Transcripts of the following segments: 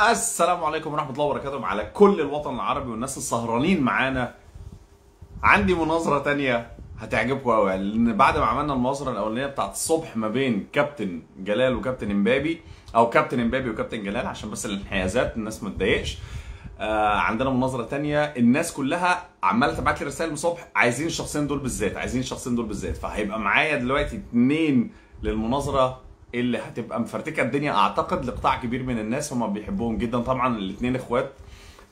السلام عليكم ورحمة الله وبركاته. على كل الوطن العربي والناس السهرانين معانا. عندي مناظرة تانية هتعجبكم قوي لأن بعد ما عملنا المناظرة الأولانية بتاعت الصبح ما بين كابتن جلال وكابتن امبابي أو كابتن امبابي وكابتن جلال عشان بس الانحيازات الناس ما تضايقش. آه عندنا مناظرة تانية. الناس كلها عمالة تبعت لي رسائل من الصبح عايزين الشخصين دول بالذات عايزين الشخصين دول بالذات. فهيبقى معايا دلوقتي اتنين للمناظرة. اللي هتبقى مفرتكة الدنيا. أعتقد لقطاع كبير من الناس هم بيحبوهم جدا. طبعا الاثنين إخوات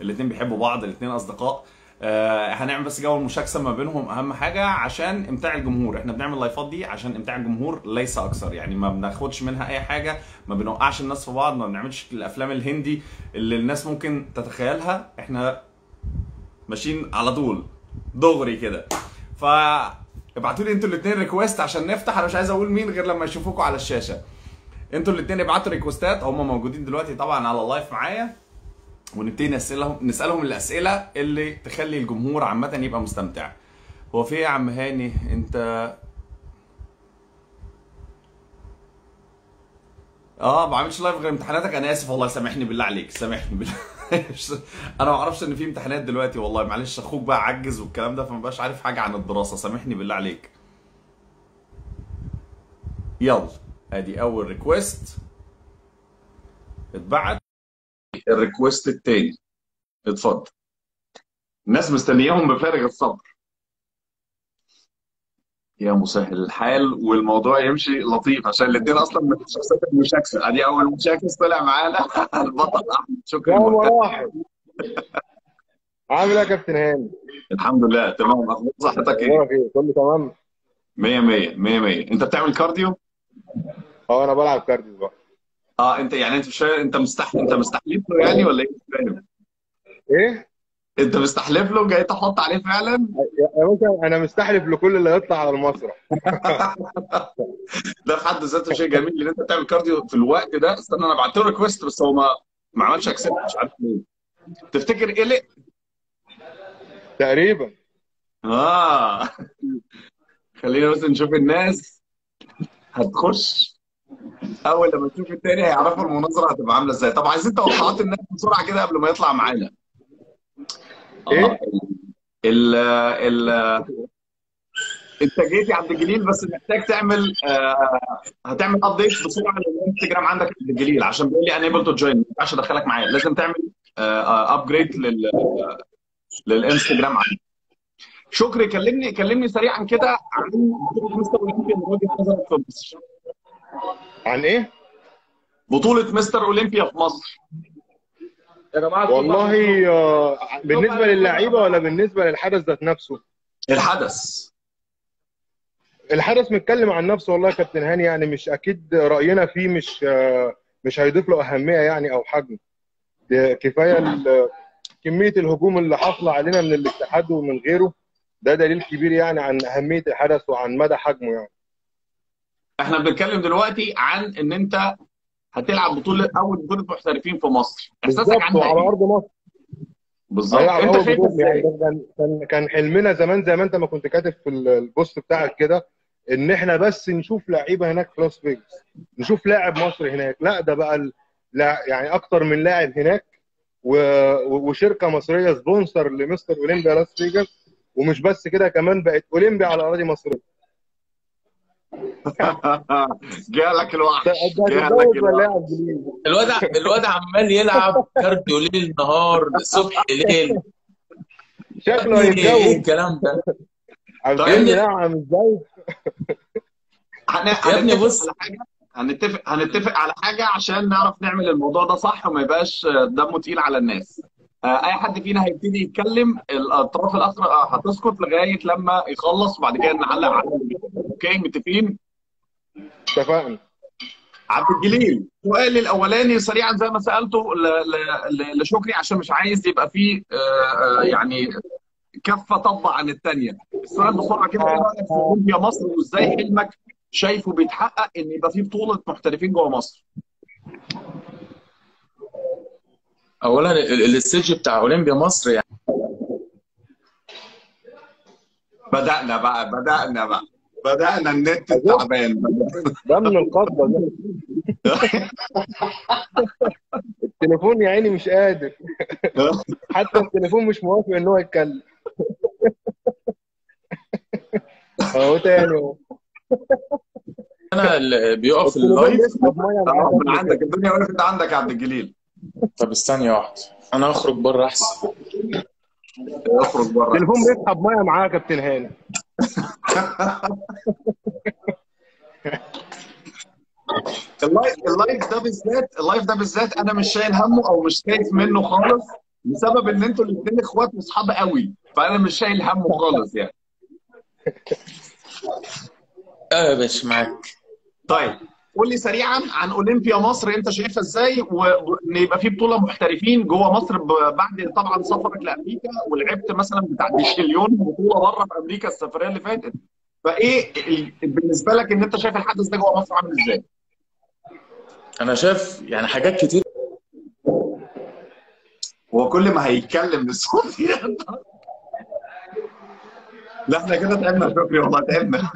الاثنين بيحبوا بعض الاثنين أصدقاء. آه هنعمل بس جو المشاكسة ما بينهم أهم حاجة عشان إمتاع الجمهور. إحنا بنعمل اللايفات دي عشان إمتاع الجمهور ليس أكثر. يعني ما بناخدش منها أي حاجة ما بنوقعش الناس في بعض ما بنعملش الأفلام الهندي اللي الناس ممكن تتخيلها. إحنا ماشيين على طول دغري كده. ف ابعتوا لي أنتوا الاثنين request عشان نفتح. أنا مش عايز أقول مين غير لما يشوفوكوا على الشاشة. أنتوا الاثنين ابعتوا requestات هم موجودين دلوقتي طبعا على ال live معايا. ونبتدي نسالهم نسألهم الأسئلة اللي تخلي الجمهور عامة يبقى مستمتع. هو في إيه يا عم هاني؟ انت آه ما بعملش live غير امتحاناتك. أنا آسف والله سامحني بالله عليك. سامحني بالله أنا ما أعرفش إن في امتحانات دلوقتي والله. معلش أخوك بقى عجز والكلام ده فما بقاش عارف حاجة عن الدراسة. سامحني بالله عليك. يلا. ادي أول request اتبعت. ال request التاني. اتفضل. الناس مستنياهم بفارغ الصبر. يا مسهل الحال والموضوع يمشي لطيف عشان الاثنين أصلا من الشخصيات المشاكسة. أدي أول مشاكس طلع معانا. البطل. احمد مراحل عامل إيه يا كابتن هاني؟ الحمد لله. تمام. أخبار صحتك إيه؟ كله تمام؟ 100 100 100 100 أنت بتعمل cardio؟ آه أنا بلعب cardio بقى آه انت يعني انت مش انت مستحلف انت مستحلف له يعني ولا إيه؟ إيه؟ انت مستحلف له جاي تحط عليه فعلا؟ يا باشا أنا مستحلف لكل اللي هيطلع على المسرح ده في حد ذاته شيء جميل إن انت تعمل cardio في الوقت ده استنى أنا بعت له request بس هو ما ما عملش اكسبت مش عارف ليه تفتكر قلق؟ تقريبا آه خلينا بس نشوف الناس هتخش اول لما تشوف التاني هيعرفوا المناظره هتبقى عامله إزاي طب عايزين توقعات الناس بسرعة كده قبل ما يطلع معانا إيه؟ آه ال ال انت جيت عبد الجليل بس محتاج تعمل آه هتعمل update بسرعة للانستجرام عندك عبد الجليل عشان بيقول لي انيبل تو جوين ما ينفعش ادخلك معايا لازم تعمل upgrade لل للانستجرام عندك شكري كلمني كلمني سريعا كده عن اولمبيا من وجهه نظرك في مصر عن إيه؟ بطولة مستر أولمبيا في مصر. يا جماعة والله آه، بالنسبة للعيبة ولا بالنسبة للحدث ذات نفسه؟ الحدث. الحدث متكلم عن نفسه والله يا كابتن هاني يعني مش أكيد رأينا فيه مش آه، مش هيضيف له أهمية يعني أو حجم. ده كفاية كمية الهجوم اللي حاصلة علينا من الاتحاد ومن غيره ده دليل كبير يعني عن أهمية الحدث وعن مدى حجمه يعني. إحنا بنتكلم دلوقتي عن ان انت هتلعب بطولة أول بطوله محترفين في مصر. إحساسك عنها وعلى إيه؟ أرض مصر. بالظبط. أنت شايف يعني إزاي؟ كان كان حلمنا زمان زي ما انت ما كنت كاتب في ال- ال post بتاعك كده إن إحنا بس نشوف لعيبة هناك في لاس فيجاس. نشوف لاعب مصري هناك. لا ده بقى ال- لا يعني أكتر من لاعب هناك. و- وشركة مصرية sponsor لمستر أولمبيا لاس فيجاس. ومش بس كده كمان بقت أولمبيا على أراضي مصرية. جالك الوحش جالك الوحش. إيه؟ الواد الواد عمال يلعب cardio ليل نهار صبح ليل. شكله إيه هيتجوز. الكلام ده؟ طيب. الجليل نعم إزاي هن... يا ابني بص. هنتفق هنتفق على حاجة عشان نعرف نعمل الموضوع ده صح وما يبقاش دمه تقيل على الناس. آه، أي حد فينا هيبتدي يتكلم الأطراف الأخرى آه، هتسكت لغاية لما يخلص وبعد كده نعلق على okay متفقين؟ اتفقنا. عبد الجليل سؤالي الأولاني سريعا زي ما سألته لشكري عشان مش عايز يبقى فيه آه، آه، يعني كفة طبه عن الثانية السؤال بسرعة كده إيه رأيك في أولمبيا مصر؟ وإزاي حلمك شايفه بيتحقق إن يبقى فيه بطولة محترفين جوه مصر؟ اولا ال- ال- الستيج بتاع أولمبيا مصر يعني. بدأنا بقى بدأنا بقى. بدأنا النت التعبان ده من القبضة ده. التليفون يا عيني مش قادر. حتى التليفون مش موافق إن هو يتكلم. أهو تاني أهو. أنا اللي بيقف اللايف. بيسحب مية معاه من عندك الدنيا وقفت عندك يا عبد الجليل. طب استني واحدة أنا هخرج بره أحسن. أخرج بره. التليفون بيسحب مية معاه يا كابتن هاني ال live ال live ده بالذات ال live ده بالذات أنا مش شايل همه أو مش خايف منه خالص بسبب إن أنتوا الاثنين إخوات واصحاب قوي فأنا مش شايل همه خالص يعني. أه يا باشا معاك. طيب. قول لي سريعا عن أولمبيا مصر أنت شايفها إزاي؟ وان يبقى في بطولة محترفين جوه مصر بعد طبعا سفرك لأمريكا ولعبت مثلا بتاع مليون بطولة بره في أمريكا السفرية اللي فاتت. فإيه ال- بالنسبة لك إن أنت شايف الحدث ده جوه مصر عامل إزاي؟ أنا شايف يعني حاجات كتير. هو كل ما هيتكلم بالصوت. لا إحنا كده تعبنا شكري والله تعبنا.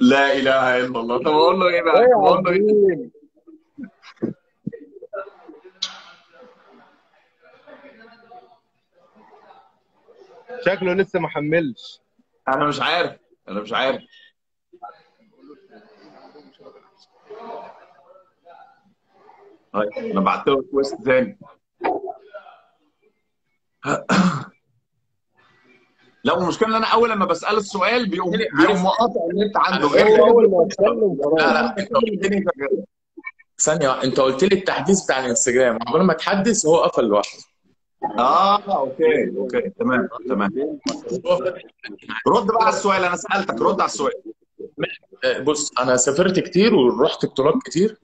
لا إله إلا الله. طب أقول له إيه بقى؟ طب أقول له إيه؟ شكله لسه ما حملش. أنا مش عارف. أنا مش عارف. طيب أنا بعت له تويست تاني. لا المشكلة إن أنا أول لما بساله السؤال بيقوم بيقوم مقاطع النت عنده. هو أول ما اتكلم لا لا ثانية. أنت قلت لي التحديث بتاع الإنستجرام. قبل ما تحدث هو قفل لوحده. آه okay okay تمام تمام. رد بقى على السؤال أنا سألتك رد على السؤال. بص أنا سافرت كتير ورحت بطولات كتير.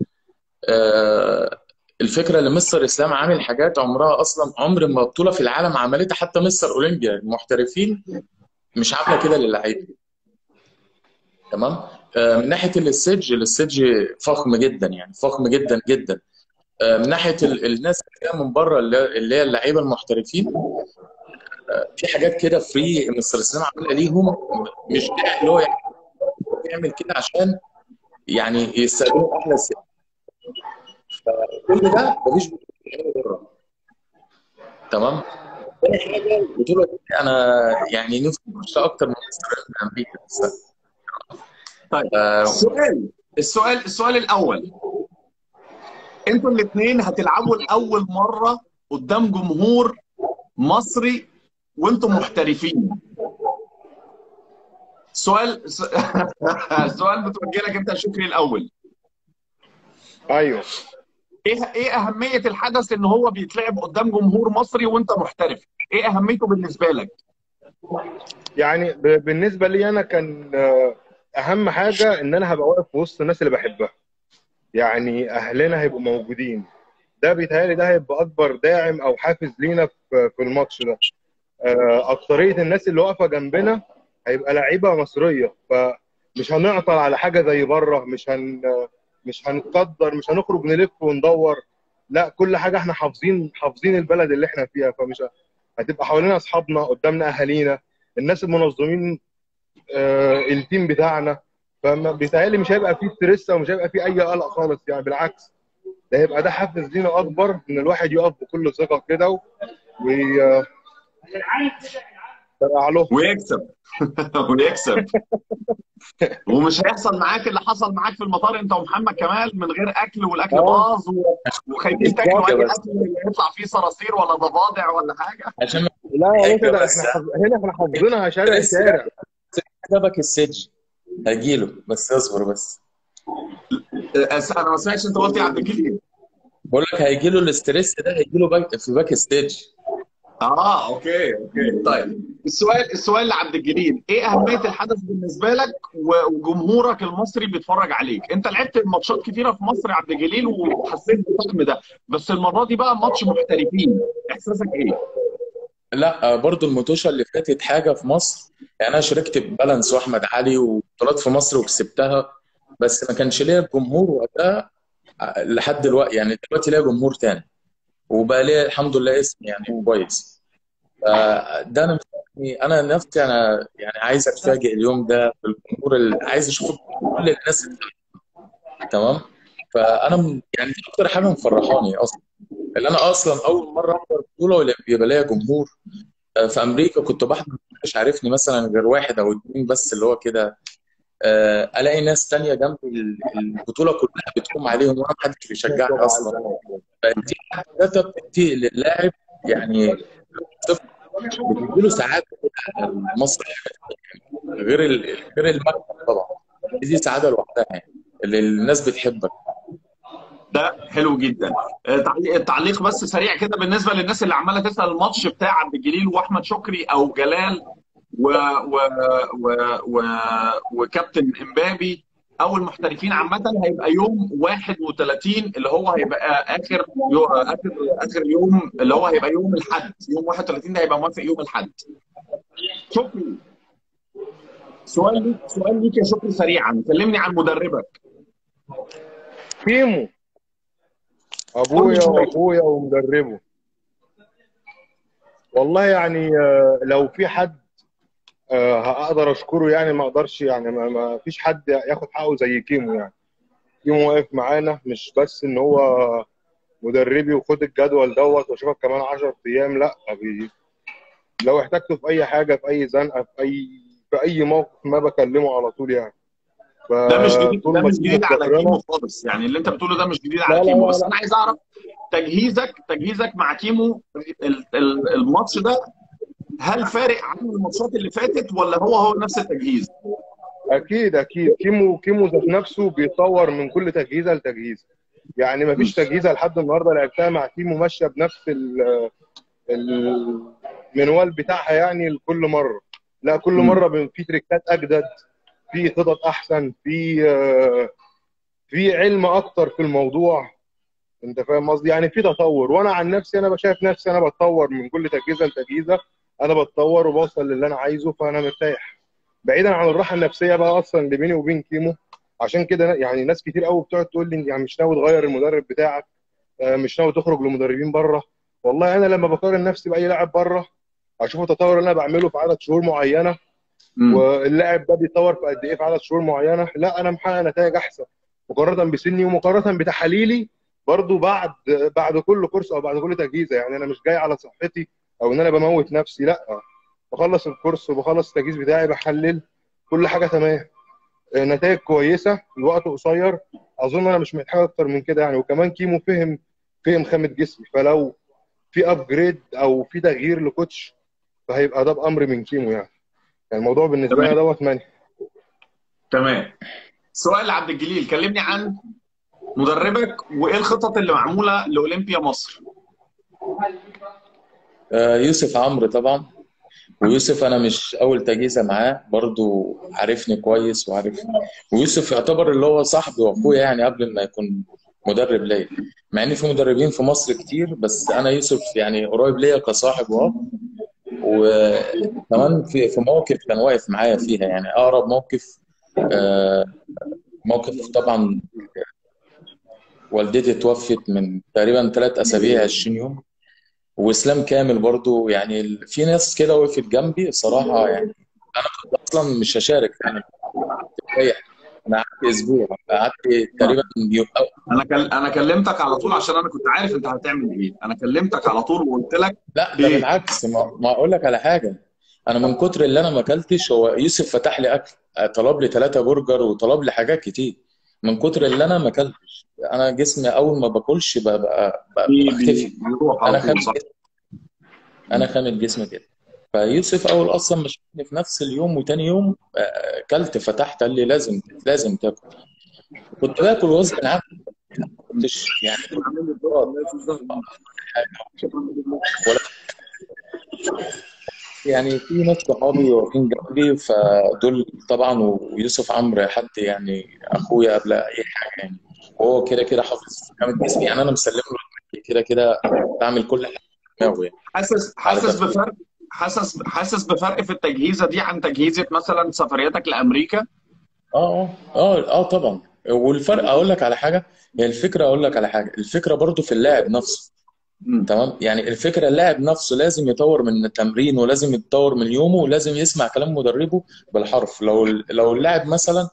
آه، الفكرة اللي مستر إسلام عامل حاجات عمرها أصلا عمر ما بطوله في العالم عملتها حتى مستر اولمبيا المحترفين مش عاملة كده للعيبه تمام؟ آه، من ناحية ال stage ال stage فخم جدا يعني فخم جدا جدا. آه، من ناحية ال- الناس اللي جاية من بره اللي هي اللعيبة المحترفين آه، في حاجات كده free مستر إسلام عاملها ليهم مش اللي هو يعمل كده عشان يعني يستقبلوا أحلى سياسه كل ده مفيش بطولة بره. تمام؟ تاني حاجة. البطوله دي أنا يعني نفسي اخش أكتر من أمريكا بس طيب. آه، السؤال. السؤال السؤال الأول. أنتوا الاثنين هتلعبوا لأول مرة قدام جمهور مصري وأنتم محترفين. سؤال سؤال بتوجه لك انت شكري الأول. أيوه. إيه إيه أهمية الحدث إن هو بيتلعب قدام جمهور مصري وأنت محترف؟ إيه أهميته بالنسبة لك؟ يعني بالنسبة لي أنا كان آه، أهم حاجة إن أنا هبقى واقف في وسط الناس اللي بحبها. يعني أهلنا هيبقوا موجودين. ده بيتهيألي ده هيبقى أكبر داعم أو حافز لينا في في الماتش ده. آه، أكترية الناس اللي واقفة جنبنا هيبقى لعيبة مصرية. فمش هنعطل على حاجة زي بره مش هن مش هنتقدر مش هنخرج نلف وندور. لا كل حاجة إحنا حافظين حافظين البلد اللي إحنا فيها. فمش هتبقى حوالينا أصحابنا قدامنا أهالينا الناس المنظمين آه، ال team بتاعنا. فما بيتهيألي مش هيبقى فيه stress أو مش هيبقى فيه أي قلق خالص. يعني بالعكس ده هيبقى ده حافز لينا أكبر إن الواحد يقف بكل ثقة كده و- يرقع له ويكسب. ويكسب. ومش هيحصل معاك اللي حصل معاك في المطار انت ومحمد كمال من غير أكل والأكل آه. باظ وخايفين تاكلوا اي. أكل يطلع فيه صراصير ولا ضفادع ولا حاجة. عشان لا يا باشا هنا إحنا حافظينها شارع شارع جابك السج هجيله بس اصبر بس. أنا ما سمعتش أنت قلت يا عبد الجليل بقول لك هيجيله ال stress ده هيجيله back في backstage. آه okay okay. طيب السؤال السؤال لعبد الجليل. إيه أهمية الحدث بالنسبة لك وجمهورك المصري بيتفرج عليك؟ أنت لعبت ماتشات كتيرة في مصر يا عبد الجليل وحسيت بالطقم ده بس المرة دي بقى ماتش محترفين. إحساسك إيه؟ لا آه، برضو الموتوشة اللي فاتت حاجة في مصر. يعني أنا شاركت ببالانس وأحمد علي وبطولات في مصر وكسبتها بس ما كانش ليا جمهور وقتها آه، لحد دلوقتي يعني دلوقتي ليا جمهور تاني. وبقى ليا الحمد لله اسم يعني كويس. آه، ده يعني أنا نفسي أنا يعني عايز أتفاجئ اليوم ده بالجمهور اللي عايز أشوف كل الناس تمام؟ فأنا يعني دي أكتر حاجة مفرحاني أصلا. اللي أنا أصلا أول مرة أحضر بطولة ولا- يبقى ليا جمهور. آه، في أمريكا كنت بحضر مش عارفني مثلا غير واحد أو اتنين بس اللي هو كده. آه، ألاقي ناس تانية جنب ال- البطولة كلها بتقوم عليهم وأنا محدش بيشجعني أصلا. فدي ذاتها بتدي للاعب يعني بتديله كده المصري غير ال- غير المكسب طبعا. دي سعادة لوحدها يعني اللي الناس بتحبك. ده حلو جدا. آه، تعليق تعليق بس سريع كده بالنسبة للناس اللي عمالة تسأل الماتش بتاع عبد الجليل وأحمد شكري أو جلال و و و و وكابتن إمبابي. أو المحترفين عامة هيبقى يوم 31 اللي هو هيبقى آخر يو اخر آخر يوم اللي هو هيبقى يوم الاحد يوم 31 ده هيبقى موافق يوم الاحد شكري سؤال ليك سؤال ليك يا شكري سريعا. كلمني عن مدربك. كيمو. أبويا وأخويا ومدربه. والله يعني آه، لو في حد هقدر أشكره يعني ما أقدرش يعني ما, ما فيش حد ياخد حقه زي كيمو يعني. كيمو واقف معانا مش بس إن هو مدربي وخد الجدول دوت وأشوفك كمان 10 أيام لأ بي لو احتجته في أي حاجة في أي زنقة في اي في أي موقف ما بكلمه على طول يعني. ده مش جديد ده مش جديد على كيمو خالص يعني اللي أنت بتقوله ده مش جديد على كيمو. بس أنا عايز أعرف تجهيزك تجهيزك مع كيمو ال- ال- الماتش ده هل فارق عن الماتشات اللي فاتت ولا هو هو نفس التجهيز؟ أكيد أكيد. كيمو كيمو ذات نفسه بيتطور من كل تجهيزة لتجهيزه يعني ما فيش تجهيزة لحد النهارده لعبتها مع كيمو ماشية بنفس ال- المنوال بتاعها يعني لكل مرة. لا كل. مرة في تريكات أجدد في خطط أحسن في في علم أكتر في الموضوع. أنت فاهم قصدي؟ يعني في تطور. وأنا عن نفسي أنا شايف نفسي أنا بتطور من كل تجهيزة لتجهيزة. أنا بتطور وبوصل للي أنا عايزه فانا مرتاح. بعيدا عن الراحة النفسية بقى أصلا اللي بيني وبين كيمو. عشان كده يعني ناس كتير قوي بتقعد تقول لي يعني مش ناوي تغير المدرب بتاعك آه، مش ناوي تخرج لمدربين بره والله أنا لما بقارن نفسي بأي لاعب بره أشوف التطور اللي أنا بعمله في عدد شهور معينة مم. واللاعب ده بيتطور في قد إيه في عدد شهور معينة. لا أنا محقق نتائج أحسن مقارنة بسني ومقارنة بتحاليلي برضو بعد بعد كل course أو بعد كل تجهيزه يعني أنا مش جاي على صحتي أو إن أنا بموت نفسي لأ. بخلص ال course وبخلص التجهيز بتاعي بحلل كل حاجة تمام. نتائج كويسة الوقت قصير. أظن أنا مش محتاج أكتر من كده يعني. وكمان كيمو فهم فهم خامة جسمي. فلو في upgrade أو في تغيير ل coach فهيبقى ده بأمر من كيمو يعني. يعني الموضوع بالنسبة لي دوت money تمام. سؤال لعبد الجليل كلمني عن مدربك وإيه الخطط اللي معمولة لأولمبيا مصر؟ آه، يوسف عمرو طبعا. ويوسف أنا مش أول تجهيزة معاه برضو عارفني كويس وعارف ويوسف يعتبر اللي هو صاحبي وأخويا يعني قبل ما يكون مدرب ليا. مع إن في مدربين في مصر كتير بس أنا يوسف يعني قريب ليا كصاحب واب وكمان في في مواقف كان واقف معايا فيها يعني أقرب موقف آه، موقف طبعا والدتي توفت من تقريبا ثلاث أسابيع 20 يوم. وإسلام كامل برضو يعني ال- في ناس كده وقفت جنبي الصراحه يعني أنا كنت أصلا مش هشارك يعني. أنا قعدت أسبوع قعدت تقريبا يوم أنا كل... أنا كلمتك على طول عشان أنا كنت عارف أنت هتعمل إيه. أنا كلمتك على طول وقلت لك لا ده إيه بالعكس ما, ما أقول لك على حاجة. أنا من كتر اللي أنا ما أكلتش هو يوسف فتح لي أكل طلب لي ثلاثة برجر وطلب لي حاجات كتير. من كتر اللي أنا ما أكلتش. أنا جسمي أول ما باكلش ببقى بختفي أنا خامل أنا خامل جسمي كده. فيوسف أول أصلا ما شافني في نفس اليوم وتاني يوم آه، أكلت فتحت قال لي لازم لازم تاكل. كنت باكل وزن عام ما كنتش يعني ولا يعني في ناس صحابي واقفين جنبي فدول طبعا ويوسف عمرو حد يعني أخويا قبل أي حاجة يعني. وهو كده كده حافظ خامة جسمي يعني أنا مسلم له كده كده بعمل كل حاجة دماغه يعني. حاسس حاسس تفكير بفرق حاسس حاسس بفرق في التجهيزة دي عن تجهيزة مثلا سفرياتك لأمريكا؟ آه آه آه آه طبعا. والفرق أقول لك على حاجة هي الفكرة أقول لك على حاجة الفكرة برضو في اللاعب نفسه. تمام؟ يعني الفكرة اللاعب نفسه لازم يطور من التمرين ولازم يتطور من يومه ولازم يسمع كلام مدربه بالحرف. لو لو اللاعب مثلا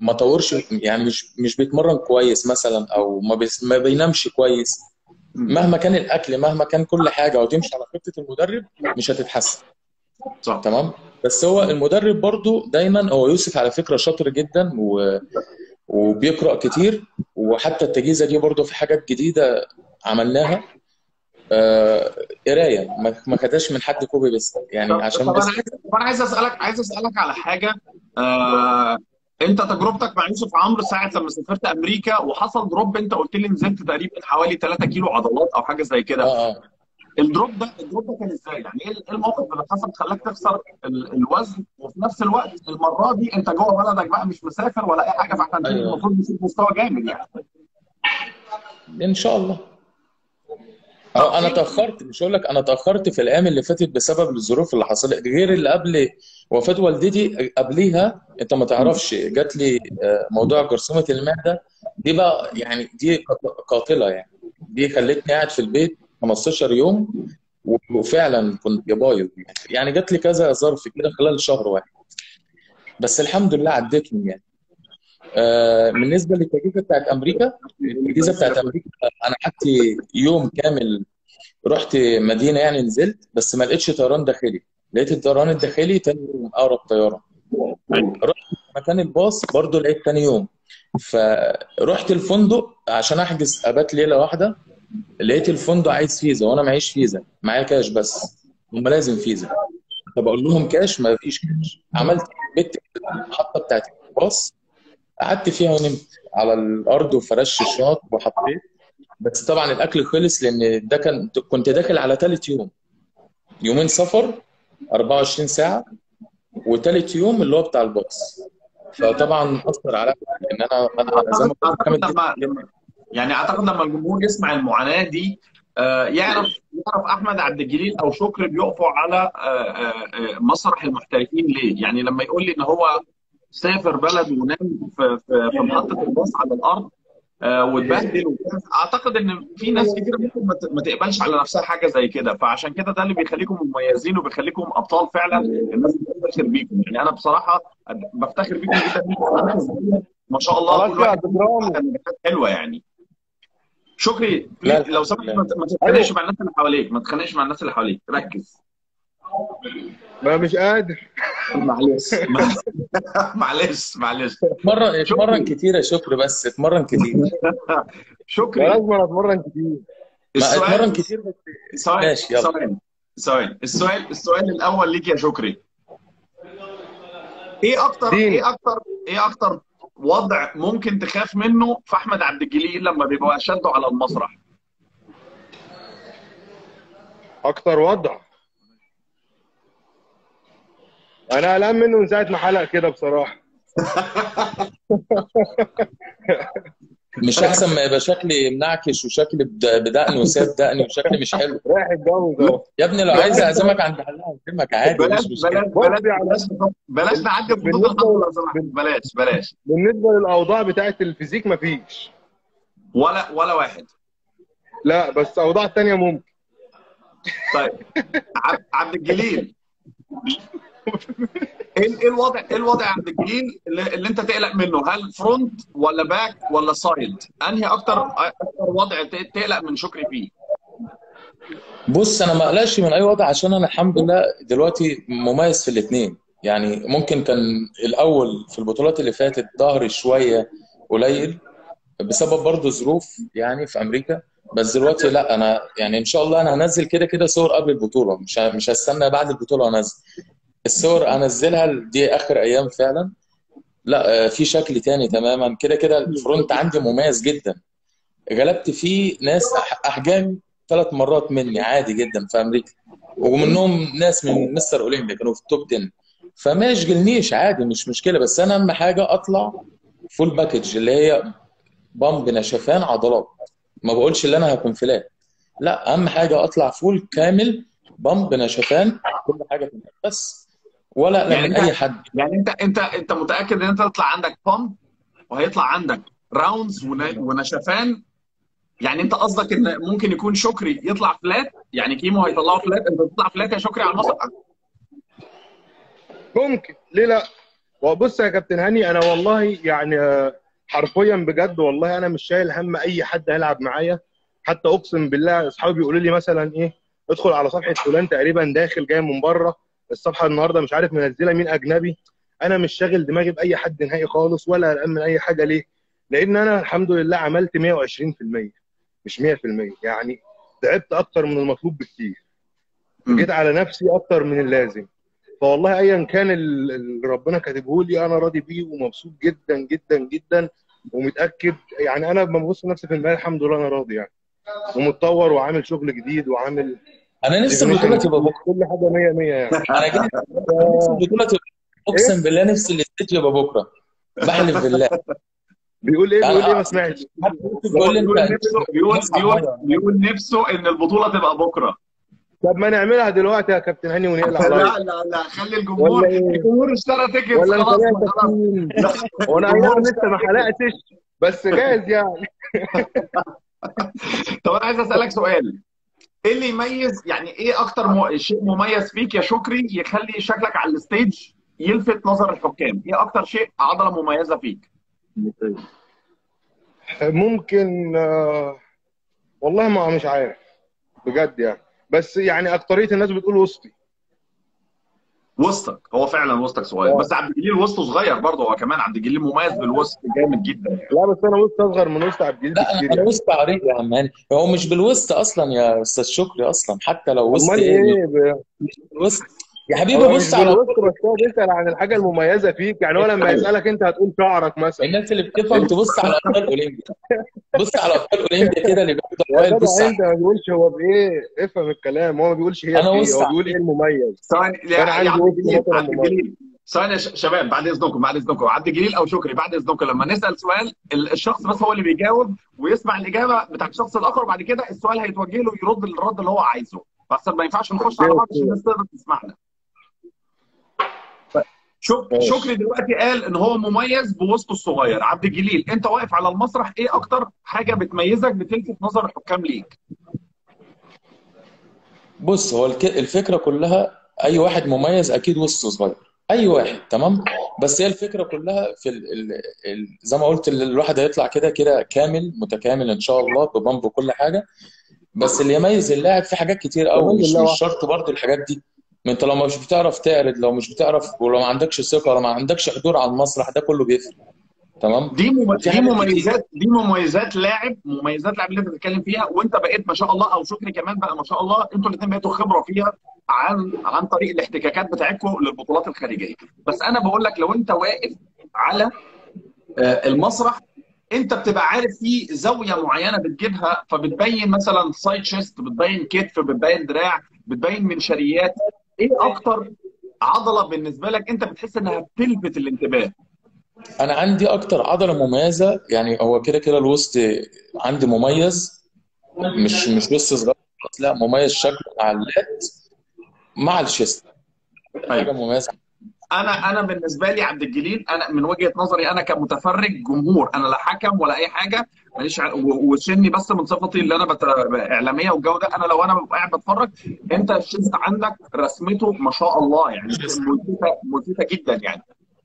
ما طورش يعني مش مش بيتمرن كويس مثلا أو ما بيس ما بينامش كويس. مهما كان الأكل مهما كان كل حاجة وتمشي على خطة المدرب مش هتتحسن. صح. تمام؟ بس هو المدرب برضو دايما هو يوسف على فكرة شاطر جدا و... وبيقرأ كتير وحتى التجهيزة دي برضو في حاجات جديدة عملناها. قراية. ما ما خدهاش من حد copy بس يعني عشان طب بس أنا عايز طب أنا عايز اسالك عايز أسألك على حاجة. آه... أنت تجربتك مع يوسف عمرو ساعة لما سافرت أمريكا وحصل drop أنت قلت لي نزلت تقريبا حوالي 3 كيلو عضلات أو حاجة زي كده. آه آه. ال drop ده ال drop ده كان إزاي؟ يعني إيه إيه الموقف اللي حصل خلاك تخسر ال- الوزن؟ وفي نفس الوقت المرة دي أنت جوه بلدك بقى مش مسافر ولا أي حاجة فإحنا أيوه. المفروض نشوف مستوى جامد يعني. إن شاء الله. أه أنا تأخرت مش هقول لك أنا تأخرت في الأيام اللي فاتت بسبب الظروف اللي حصلت غير اللي قبل وفاة والدتي قبليها أنت ما تعرفش جات لي آه، موضوع جرثومة المعدة. دي بقى يعني دي قات- قاتلة يعني. دي خلتني قاعد في البيت 15 يوم وفعلا كنت بايظ. يعني جات لي كذا ظرف كده خلال شهر واحد. بس الحمد لله عديتهم يعني. بالنسبة للتجهيزة بتاعت أمريكا التجهيزة بتاعت أمريكا أنا قعدت يوم كامل رحت مدينة يعني نزلت بس ما لقيتش طيران داخلي. لقيت الطيران الداخلي تاني يوم أقرب طيارة. رحت مكان الباص برضو لقيت تاني يوم. فرحت الفندق عشان أحجز أبات ليلة واحدة. لقيت الفندق عايز فيزا وأنا معيش فيزا معايا كاش بس. هم لازم فيزا. طب أقول لهم كاش ما فيش كاش عملت بيت المحطه بتاعت الباص. قعدت فيها ونمت على الأرض وفرشت الشنط وحطيت. بس طبعا الأكل خلص لأن ده كان كنت داخل على ثالث يوم. يومين سفر 24 ساعة وثالث يوم اللي هو بتاع الباص. فطبعا أثر عليا ان أنا أنا زي ما يعني أعتقد لما الجمهور يسمع المعاناة دي آه، يعرف يعرف أحمد عبد الجليل أو شكري بيقفوا على آه، آه، مسرح المحترفين ليه؟ يعني لما يقول لي إن هو سافر بلد ونام في في محطة الباص على الأرض آه، واتبهدل أعتقد إن في ناس كتير ممكن ما تقبلش على نفسها حاجة زي كده. فعشان كده ده اللي بيخليكم مميزين وبيخليكم أبطال فعلا الناس بتفتخر بيكم. يعني أنا بصراحة بفتخر بيكم جدا. ما شاء الله كل واحد حلوة يعني. شكري. لا لو سمحت ما تتخانقش مع الناس اللي حواليك. ما تتخانقش مع الناس اللي حواليك. ركز. ما مش قادر. معلش. معلش معلش. اتمرن اتمرن كتير يا شكري بس اتمرن كتير. شكري لازم اتمرن كتير. اتمرن السؤال كتير بس ماشي يلا. ثواني ثواني السؤال السؤال الأول ليك يا شكري. إيه أكتر دين إيه أكتر إيه أكتر وضع ممكن تخاف منه في أحمد عبد الجليل لما بيبقى شده على المسرح؟ أكتر وضع. أنا قلقان منه من ساعة ما حلق كده بصراحة. مش أحسن ما يبقى شكلي منعكش وشكلي بد- بدقن وساب دقني وشكلي مش حلو. رايح الجو ده يا ابني لو عايز أعزمك عند حلاق اعزمك عادي بلاش مش مشكلة. بلاش بلاش يعني بلاش بلاش بال- نعدي بلاش بلاش. بالنسبة للأوضاع بتاعت الفيزيك مفيش. ولا ولا واحد. لا بس أوضاع تانية ممكن. طيب. عب- عبد الجليل. إيه الوضع إيه الوضع يا عبد الجليل اللي, انت تقلق منه. هل front ولا back ولا side انهي أكتر أكتر وضع تقلق من شكري فيه؟ بص أنا ما اقلقش من اي وضع عشان أنا الحمد لله دلوقتي مميز في الاثنين يعني ممكن كان الأول في البطولات اللي فاتت ظهري شوية قليل بسبب برضه ظروف يعني في أمريكا. بس دلوقتي لا أنا يعني إن شاء الله أنا هنزل كده كده صور قبل البطولة. مش مش هستنى بعد البطولة وانزل الصور أنزلها دي آخر أيام فعلا. لا آه، في شكل تاني تماما. كده كده ال front عندي مميز جدا. غلبت فيه ناس احجام ثلاث مرات مني عادي جدا في أمريكا. ومنهم ناس من Mr. اولمبيا كانوا في ال top 10 فما يشغلنيش عادي مش مشكلة. بس أنا أهم حاجة أطلع full package اللي هي pump نشفان عضلات. ما بقولش اللي أنا هكون flat لا أهم حاجة أطلع full كامل pump نشفان كل حاجة بس ولا يعني من انت أي حد. يعني انت انت انت متأكد إن أنت تطلع عندك pump وهيطلع عندك rounds ونشفان؟ يعني أنت قصدك إن ممكن يكون شكري يطلع flat يعني كيمو هيطلعه flat أنت تطلع flat يا شكري على المسرح ممكن. ليه لا؟ وبص يا كابتن هاني أنا والله يعني آه، حرفيا بجد والله أنا مش شايل هم أي حد هيلعب معايا. حتى أقسم بالله أصحابي بيقولوا لي مثلا إيه ادخل على صفحة فلان تقريبا داخل جاي من بره. الصفحة النهارده مش عارف منزلة مين أجنبي. أنا مش شاغل دماغي بأي حد نهائي خالص ولا قلقان من أي حاجة ليه؟ لأن أنا الحمد لله عملت 120% مش 100% يعني تعبت أكتر من المطلوب بكتير. جيت على نفسي أكتر من اللازم. فوالله ايا كان ال- اللي ربنا كاتبه لي أنا راضي بيه ومبسوط جدا جدا جدا ومتأكد. يعني أنا لما ببص لنفسي في المراية الحمد لله أنا راضي يعني. ومتطور وعامل شغل جديد وعامل أنا نفسي البطوله تبقى بكرة. كل حاجة 100 100 يعني. أنا جاي نفسي البطوله تبقى أقسم بالله نفسي الاستيج يبقى بكرة. بحلف بالله. بيقول إيه؟ بيقول إيه؟ ما سمعتش. حد بيقول نفسه بيقول بيقول نفسه إن البطولة تبقى بكرة. طب ما نعملها دلوقتي يا كابتن هاني ونقلع. لا لا لا خلي الجمهور إيه؟ الجمهور اشترى tickets ولا أنت خلاص خلاص. وأنا نعم لسه ما حلقتش بس جاهز يعني. طب أنا عايز أسألك سؤال. إيه اللي يميز؟ يعني إيه أكتر م... شيء مميز فيك يا شكري يخلي شكلك على ال stage يلفت نظر الحكام؟ إيه أكتر شيء عضلة مميزة فيك؟ ممكن آه، والله ما مش عارف بجد يعني. بس يعني أكترية الناس بتقول وسطي. وسطك. هو فعلا وسطك صغير. آه. بس عبد الجليل وسطه صغير برضه. هو كمان عبد الجليل مميز بالوسط جامد جدا يعني. لا بس أنا وسط أصغر من وسط عبد الجليل لا أنا بكتير يعني. وسط عريض يا عم هاني. هو مش بالوسط أصلا يا أستاذ شكري أصلا. حتى لو وسط امال إيه ب- مش بالوسط. يا حبيبي بص على بالوسط بس هو بيسأل عن الحاجة المميزة فيك. يعني هو لما يسألك انت هتقول شعرك مثلا. الناس اللي بتفهم تبص على ابطال أولمبيا. بص على ابطال أولمبيا كده اللي بياخدوا يا اوائل بص انت ما بيقولش هو بايه افهم الكلام. هو ما بيقولش هي أنا وسط هو بيقول إيه المميز. ثواني يا عندي الجليل ثواني يا شباب بعد إذنكم بعد إذنكم. عبد الجليل أو شكري بعد إذنكم. لما نسأل سؤال ال- الشخص بس هو اللي بيجاوب ويسمع الإجابة بتاع الشخص الآخر وبعد كده السؤال هيتوجه له يرد الرد اللي هو عايزه. بس ما ينفعش نخش على بعض عشان الناس تقدر تسمعنا. ماشي. شكري دلوقتي قال إن هو مميز بوسطه الصغير. عبد الجليل أنت واقف على المسرح إيه أكتر حاجة بتميزك بتلفت نظر الحكام ليك؟ بص هو الفكرة كلها أي واحد مميز أكيد وسطه صغير. أي واحد تمام؟ بس هي الفكرة كلها في ال ال ال زي ما قلت ال- الواحد هيطلع كده كده كامل متكامل إن شاء الله ببامب وكل حاجة. بس اللي يميز اللاعب في حاجات كتير قوي مش مش. شرط برضه الحاجات دي. ما انت لو مش بتعرف تعرض لو مش بتعرف ولو ما عندكش ثقة لو ما عندكش حضور على المسرح ده كله بيفرق. تمام؟ دي مم... دي مميزات دي مميزات لاعب مميزات لاعب اللي انت بتتكلم فيها وانت بقيت ما شاء الله أو شكري كمان بقى ما شاء الله أنتوا الاثنين بقيتوا خبرة فيها عن عن طريق الاحتكاكات بتاعتكم للبطولات الخارجية. بس أنا بقول لك لو انت واقف على آه، المسرح انت بتبقى عارف في زاوية معينة بتجيبها فبتبين مثلا side chest بتبين كتف بتبين دراع بتبين منشريات إيه أكتر عضلة بالنسبة لك انت بتحس انها بتلفت الانتباه؟ أنا عندي أكتر عضلة مميزة يعني هو كده كده الوسط عندي مميز مش مش وسط صغير لا مميز شكله مع اللات مع الشيست. حاجة مميزة. أنا أنا بالنسبة لي عبد الجليل أنا من وجهة نظري أنا كمتفرج جمهور أنا لا حكم ولا اي حاجة ماليش ع- وسني بس من صفتي اللي أنا بت... إعلامية والجو ده أنا لو أنا ببقى قاعد بتفرج أنت الشيست عندك رسمته ما شاء الله يعني ملفتة ملفتة جدا يعني.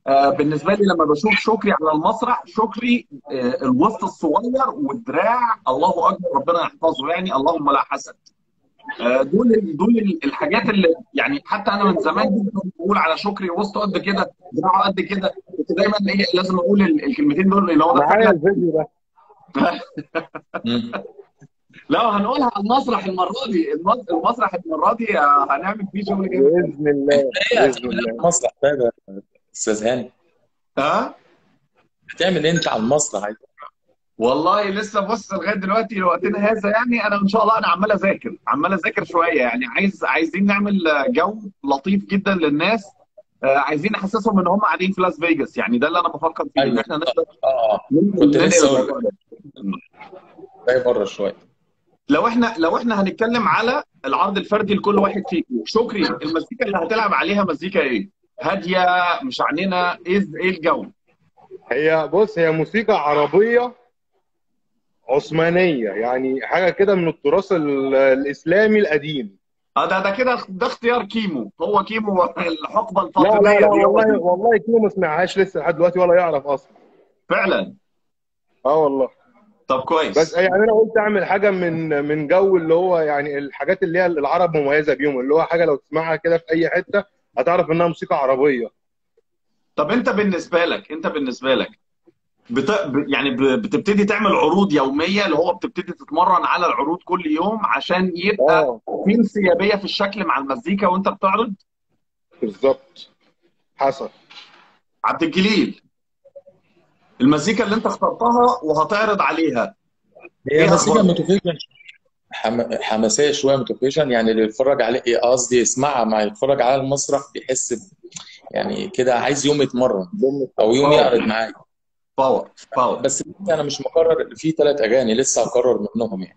آه بالنسبة لي لما بشوف شكري على المسرح شكري آه الوسط الصغير والدراع الله أكبر ربنا يحفظه يعني اللهم لا حسد. آه، دول دول الحاجات اللي يعني حتى أنا من زمان جدا كنت بقول على شكري وسطه قد كده دراعه قد كده كنت دايما إيه لازم أقول ال- الكلمتين دول اللي هو معايا الفيديو ده. لا هنقولها على المسرح المرة دي. المس- المسرح المرة دي آه، هنعمل فيه شغل جامد. بإذن الله بإذن الله. المسرح طيب يا أستاذ هاني. ها؟ هتعمل إيه أنت على المسرح؟ والله لسه بص لغاية دلوقتي وقتنا هذا يعني أنا إن شاء الله أنا عمال أذاكر عمال أذاكر شوية يعني. عايز عايزين نعمل آه، جو لطيف جدا للناس آه، عايزين نحسسهم إن هم قاعدين في لاس فيجاس يعني. ده اللي أنا بفكر فيه إن أيوه. إحنا نقدر آه ننقل كنت لسه جاي بره شوية. لو إحنا لو إحنا هنتكلم على العرض الفردي لكل واحد فيكم شكري. المزيكا اللي هتلعب عليها مزيكا إيه؟ هادية مشعننه إيه إيه الجو؟ هي بص هي موسيقى عربية عثمانية يعني حاجة كده من التراث ال- الإسلامي القديم. آه ده ده كده ده اختيار كيمو. هو كيمو الحقبة لا الفاطميه لا لا هو والله. والله كيلو ما سمعهاش لسه لحد دلوقتي ولا يعرف أصلا. فعلا؟ آه والله. طب بس كويس يعني أنا قلت أعمل حاجة من من جو اللي هو يعني الحاجات اللي هي العرب مميزة بيهم اللي هو حاجة لو تسمعها كده في أي حتة هتعرف إنها موسيقى عربية. طب أنت بالنسبة لك أنت بالنسبة لك بت... يعني. بتبتدي تعمل عروض يومية اللي هو بتبتدي تتمرن على العروض كل يوم عشان يبقى آه. في انسيابية في الشكل مع المزيكا وأنت بتعرض؟ بالظبط. حصل. عبد الجليل. المزيكا اللي انت اخترتها وهتعرض عليها. هي مزيكا؟ motivation حم... حماسية شوية motivation يعني اللي يتفرج عليه إيه، قصدي يسمعها مع يتفرج على المسرح بيحس ب... يعني كده عايز يوم يتمرن أو يوم يعرض معايا. power power بس أنا مش مقرر في ثلاث أغاني لسه هقرر منهم يعني.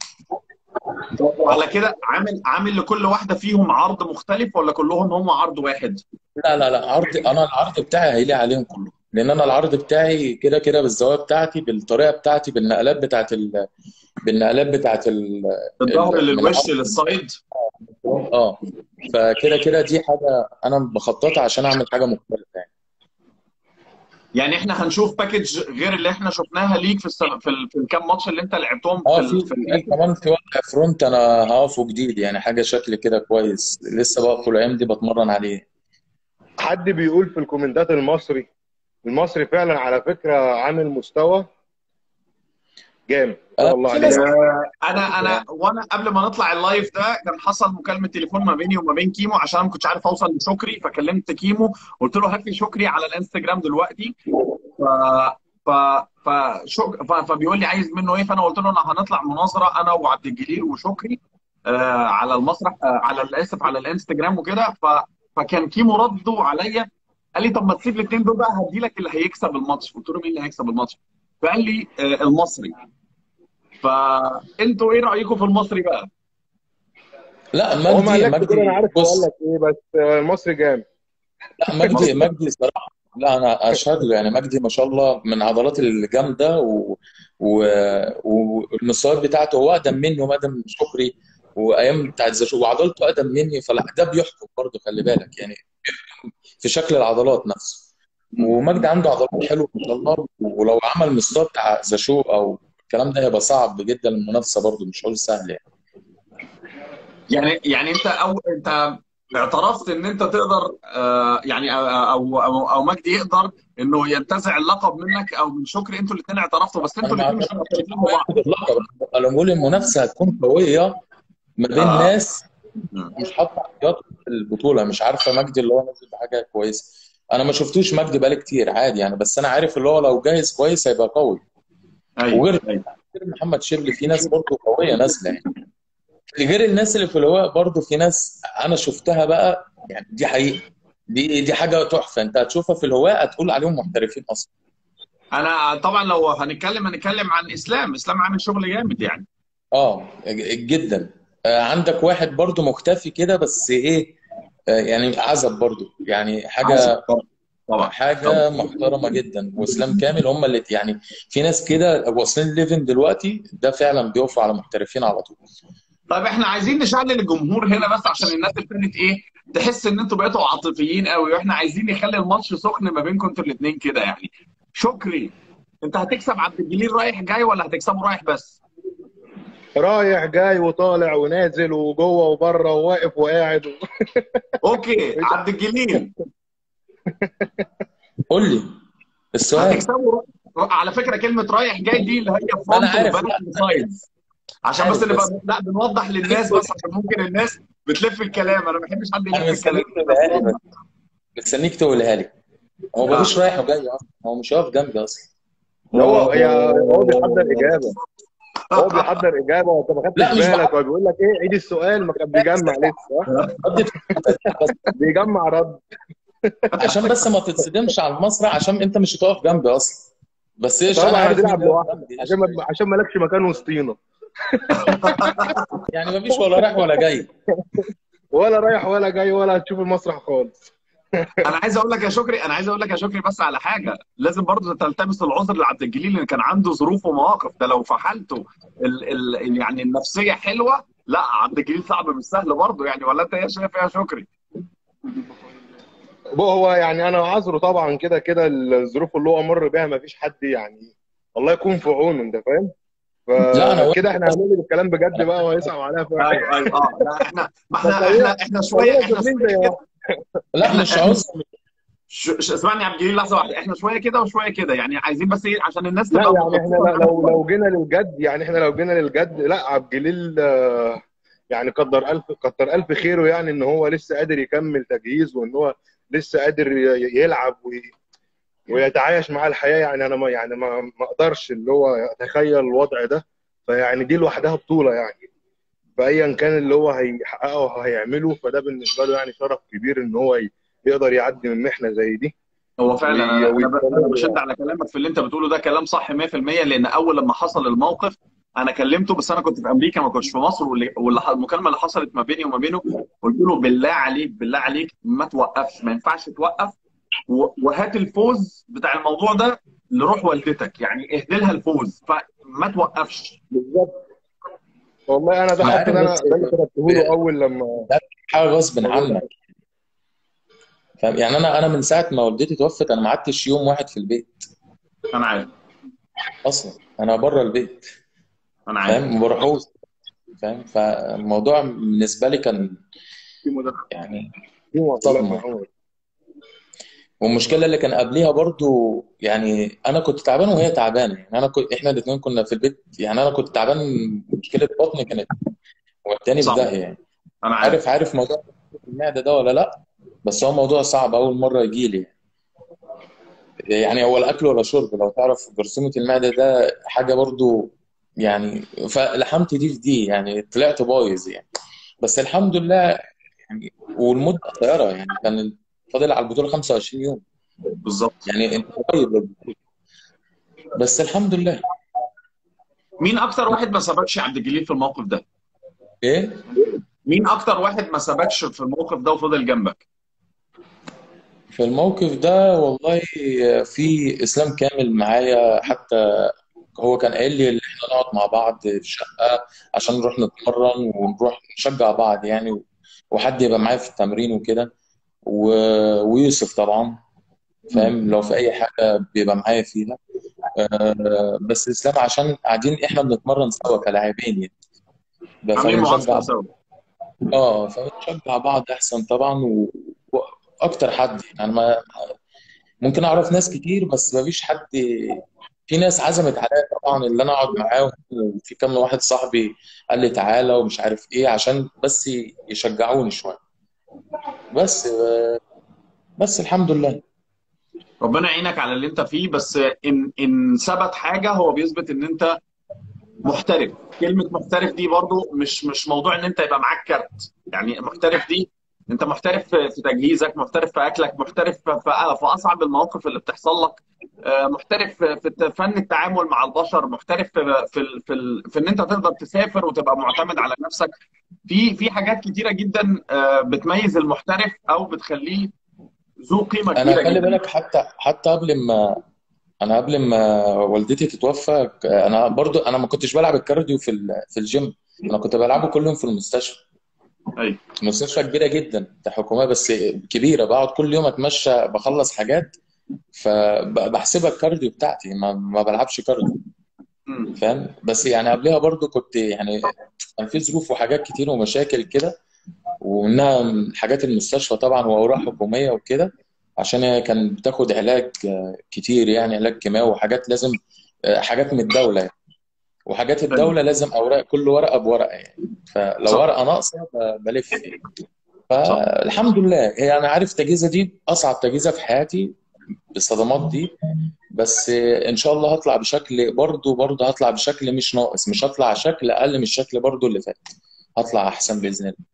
على كده عامل عامل لكل واحدة فيهم عرض مختلف ولا كلهم هم عرض واحد؟ لا لا لا عرض أنا العرض بتاعي هيليق عليهم كلهم. لأن أنا العرض بتاعي كده كده بالزوايا بتاعتي بالطريقة بتاعتي بالنقلات بتاعت ال... بالنقلات بتاعت ال... الظهر للوش لل side آه فكده كده دي حاجة أنا بخططها عشان أعمل حاجة مختلفة يعني. يعني إحنا هنشوف package غير اللي إحنا شفناها ليك في السنة في, ال... في الكام ماتش اللي أنت لعبتهم في آه. في في كمان في وضع front أنا هقفه جديد يعني حاجة شكل كده كويس. لسه بقفه الأيام دي بتمرن عليه. حد بيقول في ال comment ات المصري المصري فعلا على فكرة عامل مستوى جامد. آه، الله في عليه ناس يعني. أنا أنا وأنا قبل ما نطلع ال live ده كان حصل مكالمة تليفون ما بيني وما بين كيمو عشان ما كنتش عارف أوصل لشكري فكلمت كيمو قلت له هات لي شكري على الإنستجرام دلوقتي. ف ف فشك... ف... فبيقول لي عايز منه إيه؟ فأنا قلت له أنا هنطلع مناظرة أنا وعبد الجليل وشكري آه على المسرح آه على اسف على الإنستجرام وكده. ف... فكان كيمو رده عليا قال لي طب ما تسيب الاثنين دول بقى هدي لك اللي هيكسب الماتش. قلت له مين اللي هيكسب الماتش؟ فقال لي آه المصري. فانتوا إيه رأيكم في المصري بقى؟ لا مجدي كده أنا مجدي عارف بص. لك إيه بس آه، المصري جامد. لا مجدي مجدي صراحة لا أنا أشهد له يعني مجدي ما شاء الله من عضلات الجامدة و... و... والمستويات بتاعته هو أقدم مني وادم شكري وأيام بتاعت زشو وعضلته أقدم مني فلا ده بيحكم برضه خلي بالك يعني في شكل العضلات نفسه. ومجدي عنده عضلات حلوة ما شاء الله ولو عمل مستوى بتاع زاشو أو الكلام ده هيبقى صعب جدا المنافسة برضه مش هقول سهل يعني. يعني يعني أنت أو أنت اعترفت إن أنت تقدر آه يعني أو أو أو, أو مجدي يقدر إنه ينتزع اللقب منك أو من شكري. أنتوا الاثنين اعترفتوا بس أنتوا الاثنين مش اللقب. أنا بقول المنافسة هتكون قوية ما بين آه. ناس. مش حاطه احتياط في البطولة مش عارفة مجدي اللي هو نازل بحاجة كويسة. أنا ما شفتوش مجدي بقالي كتير عادي يعني بس أنا عارف اللي هو لو جاهز كويس هيبقى قوي. أيوه وغير غير محمد شبل في ناس برضه قوية نازلة يعني. غير الناس اللي في اللواء برضه في ناس أنا شفتها بقى يعني دي حقيقة. دي دي حاجة تحفة. أنت هتشوفها في الهواء هتقول عليهم محترفين أصلا. أنا طبعا لو هنتكلم هنتكلم عن إسلام. إسلام عامل شغل جامد يعني. آه جدا. عندك واحد برضه مختفي كده بس إيه آه، يعني عزب برضه يعني حاجة طبعا طبعا طبعا حاجة محترمة جدا وإسلام كامل هم اللي يعني في ناس كده واصلين ليفن دلوقتي ده فعلا بيقفوا على محترفين على طول. طيب إحنا عايزين نشعل الجمهور هنا بس عشان الناس ابتدت إيه تحس إن أنتوا بقيتوا عاطفيين قوي وإحنا عايزين نخلي الماتش سخن ما بينكم أنتوا الاثنين كده يعني. شكري. أنت هتكسب عبد الجليل رايح جاي ولا هتكسبه رايح بس؟ رايح جاي وطالع ونازل وجوه وبره وواقف وقاعد و... okay عبد الجليل. قول لي السؤال. هتكسبه. على فكرة كلمة رايح جاي دي اللي هي أنا front عارف. و back لا وسايدز عشان بس نبقى لا بنوضح للناس بس عشان ممكن الناس بتلف الكلام. أنا ما بحبش حد يلف الكلام. مستنيك تقولها لي هو ملوش رايح وجاي أصلا. هو مش واقف جنبي أصلا. هو هي هو بيحضر إجابة. هو بيحضر إجابة وانت ما خدتش بالك. هو بيقول لك إيه؟ عيد السؤال ما كان بيجمع لسه. بيجمع رد. عشان بس ما تتصدمش على المسرح عشان أنت مش هتقف جنبي أصلا. بس إيش طبعا أنا عايز جنبي عشان ما عشان مالكش مكان وسطينا. يعني مفيش ولا رايح ولا جاي. ولا رايح ولا جاي ولا هتشوف المسرح خالص. أنا عايز أقول لك يا شكري أنا عايز أقول لك يا شكري بس على حاجة. لازم برضه تلتمس العذر لعبد الجليل لأن كان عنده ظروف ومواقف. ده لو في حالته ال ال يعني النفسية حلوة لا عبد الجليل صعب مش سهل برضه يعني. ولا انت إيه شايف يا شكري؟ هو يعني أنا عذره طبعا كده كده الظروف اللي هو مر بيها ما فيش حد يعني الله يكون في عونه انت فاهم؟ لا أنا فكده إحنا هنقول الكلام بجد بقى وهيصعب عليها فعلا أيوه أيوه آه لا إحنا ما إحنا إحنا إحنا شوية والله إحنا شوية كده. لا مش عاوز. اسمعني يا عبد الجليل لحظة واحدة. إحنا شوية كده وشوية كده يعني عايزين بس إيه عشان الناس لا يعني إحنا لو. لو جينا للجد يعني إحنا لو جينا للجد لا عبد الجليل آه، يعني قدر ألف قدر ألف خيره يعني إن هو لسه قادر يكمل تجهيز وإن هو لسه قادر يلعب وي- ويتعايش مع الحياة. يعني أنا ما يعني ما ما أقدرش اللي هو أتخيل الوضع ده. فيعني دي لوحدها بطولة يعني. فايا كان اللي هو هيحققه وهيعمله فده بالنسبة له يعني شرف كبير إن هو يقدر يعدي من محنة زي دي. هو فعلا أنا بشد. على كلامك في اللي أنت بتقوله ده كلام صح 100% لأن أول لما حصل الموقف أنا كلمته بس أنا كنت في أمريكا ما كنتش في مصر واللي واللي- المكالمة اللي حصلت ما بيني وما بينه قلت له بالله عليك بالله عليك ما توقفش ما ينفعش توقف. وهات الفوز بتاع الموضوع ده لروح والدتك يعني اهدي لها الفوز فما توقفش. بالظبط. والله أنا ده أنا حتى أنا بس- ده اللي كتبته له أول لما حاجة غصب عنك. فاهم؟ يعني أنا أنا من ساعة ما والدتي توفت أنا ما قعدتش يوم واحد في البيت. أنا عارف. أصلا. أنا بره البيت. أنا عارف. فاهم؟ ما بروحوش. فاهم؟ فالموضوع بالنسبة لي كان يعني في عمر والمشكلة اللي كان قبليها برضو يعني أنا كنت تعبان وهي تعبانة. يعني أنا كنت إحنا الاثنين كنا في البيت يعني أنا كنت تعبان مشكلة بطني كانت والتاني في. داهيه يعني. أنا عارف. عارف عارف موضوع المعدة ده ولا لأ؟ بس هو موضوع صعب أول مرة يجي لي. يعني هو الاكل ولا شرب. لو تعرف جرثومة المعدة ده حاجة برضو يعني فلحمت دي في دي يعني طلعت بايظ يعني. بس الحمد لله يعني والمدة قصيرة يعني. كان فاضل على البطولة 25 يوم. بالظبط. يعني انت قريب للبطولة. بس الحمد لله. مين أكتر واحد ما سبقش عبد الجليل في الموقف ده؟ إيه؟ مين أكتر واحد ما سبقش في الموقف ده وفضل جنبك؟ في الموقف ده والله في إسلام كامل معايا. حتى هو كان قايل لي إن إحنا نقعد مع بعض في شقة عشان نروح نتمرن ونروح نشجع بعض يعني وحد يبقى معايا في التمرين وكده. و... ويوسف طبعا فاهم؟ لو في أي حاجة بيبقى معايا فيها. آه، بس إسلام عشان قاعدين إحنا بنتمرن سوا كلاعبين يعني. عاملين معسكر سوا. آه فبنشجع بعض أحسن طبعا و... وأكتر حد يعني. ما ممكن أعرف ناس كتير بس ما فيش حد في ناس عزمت عليا طبعا اللي أنا أقعد معاهم. وفي كم واحد صاحبي قال لي تعالى ومش عارف إيه عشان بس يشجعوني شوية. بس بس الحمد لله. ربنا يعينك على اللي انت فيه بس ان ان ثبت حاجة هو بيثبت ان انت محترف. كلمة محترف دي برضو مش مش موضوع ان انت يبقى معاك كارت. يعني محترف دي انت محترف في تجهيزك محترف في أكلك محترف في, أصعب المواقف اللي بتحصل لك آه، محترف في فن التعامل مع البشر محترف في في في, في إن أنت تقدر تسافر وتبقى معتمد على نفسك. في في حاجات كتيرة جدا آه، بتميز المحترف أو بتخليه ذو قيمة أنا كبيرة خلي جدا. بالك حتى حتى قبل ما أنا قبل ما والدتي تتوفى أنا برضو أنا ما كنتش بلعب ال cardio في في الجيم. أنا كنت بلعبه كل يوم في المستشفى. أيوه. مستشفى كبيرة جدا. بتاع حكوميه بس كبيرة. بقعد كل يوم أتمشى بخلص حاجات فبحسبها ال cardio بتاعتي. ما, ما بلعبش cardio. فاهم؟ بس يعني قبلها برضو كنت يعني كان في ظروف وحاجات كتير ومشاكل كده ومنها من حاجات المستشفى طبعا وأوراق حكومية وكده عشان هي كانت بتاخد علاج كتير يعني علاج كيماوي وحاجات لازم حاجات من الدولة يعني. وحاجات الدولة لازم أوراق كل ورقة بورقة يعني. فلو صح. ورقة ناقصة بلف يعني. فالحمد لله. هي أنا عارف التجهيزة دي أصعب تجهيزة في حياتي بالصدمات دي. بس إن شاء الله هطلع بشكل برضه برضه هطلع بشكل مش ناقص. مش هطلع شكل أقل من الشكل برضه اللي فات. هطلع أحسن بإذن الله.